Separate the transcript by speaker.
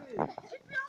Speaker 1: Yeah.